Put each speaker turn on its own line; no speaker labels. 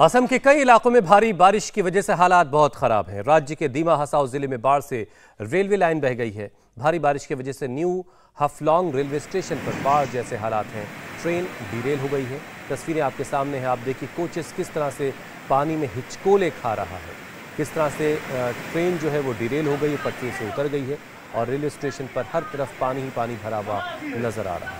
असम के कई इलाकों में भारी बारिश की वजह से हालात बहुत खराब हैं। राज्य के दीमा हसाओ ज़िले में बाढ़ से रेलवे लाइन बह गई है। भारी बारिश की वजह से न्यू हफलोंग रेलवे स्टेशन पर बाढ़ जैसे हालात हैं। ट्रेन डिरेल हो गई है। तस्वीरें आपके सामने हैं। आप देखिए कोचेस किस तरह से पानी में हिचकोले खा रहा है। किस तरह से ट्रेन जो है वो डिरेल हो गई है पटरी से उतर गई है और रेलवे स्टेशन पर हर तरफ़ पानी ही पानी भरा हुआ नज़र आ रहा है।